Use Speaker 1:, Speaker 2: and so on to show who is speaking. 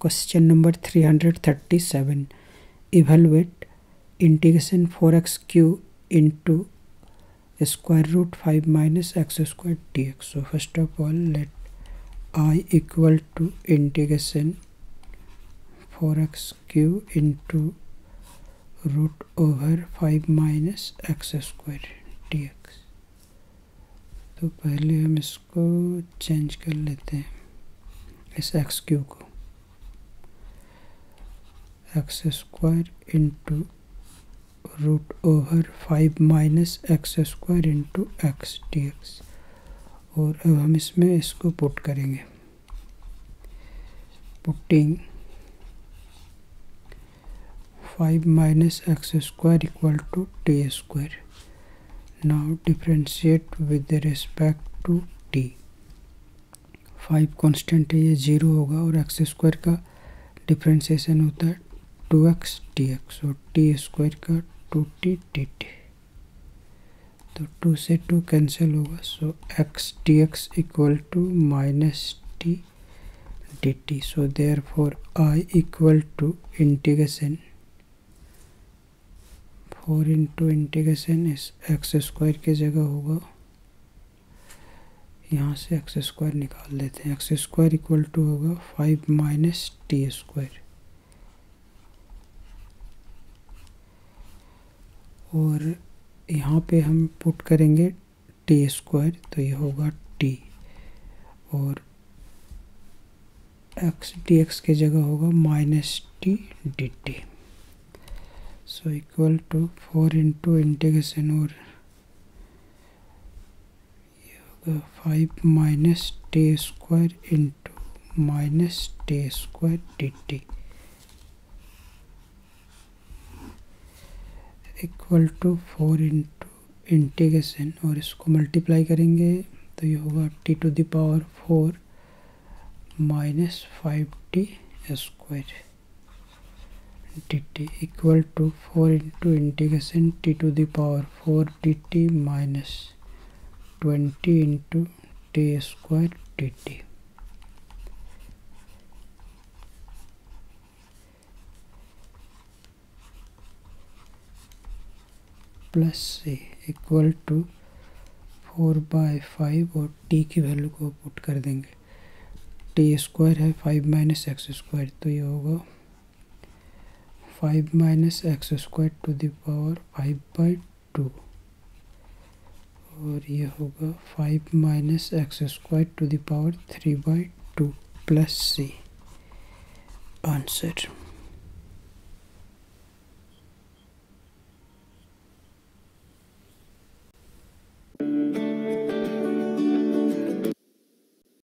Speaker 1: Question number 337 evaluate integration four x cube into square root five minus x square d so first of all let I equal to integration four x cube into root over five minus x square d तो पहले हम इसको change कर लेते हैं, इस x cube को। X square into root over five minus x square into x d x. और अब हम इसमें इसको पुट करेंगे। Putting five minus x square equal to t square. Now differentiate with respect to t. Five constant है, ये zero होगा और एक्स स्क्वायर का डिफ्रेंशिएशन होता है टू एक्स टी एक्स और टी स्क्वायर का टू टी टी टी तो टू से टू कैंसिल होगा so x d x equal to minus t d t so therefore I equal to integration four into integration इस x square की जगह होगा। यहाँ से एक्स स्क्वायर निकाल देते हैं। एक्स स्क्वायर इक्वल टू होगा फाइव माइनस टी स्क्वायर और यहाँ पे हम पुट करेंगे टी स्क्वायर तो ये होगा टी और एक्स डी एक्स की जगह होगा minus t d t so equal to four into integration और ये होगा five minus t square into minus t square d t equal to four into integration और इसको मल्टीप्लाई करेंगे तो ये होगा t to the power four minus five t square. D t equal to four into integration t to the power four d t minus twenty into t square d t. Plus c equal to four by five और t की value को put कर देंगे। T square है five minus x square तो ये होगा five minus x square to the power five by two, और ये होगा five minus x square to the power three by two plus c. Answer.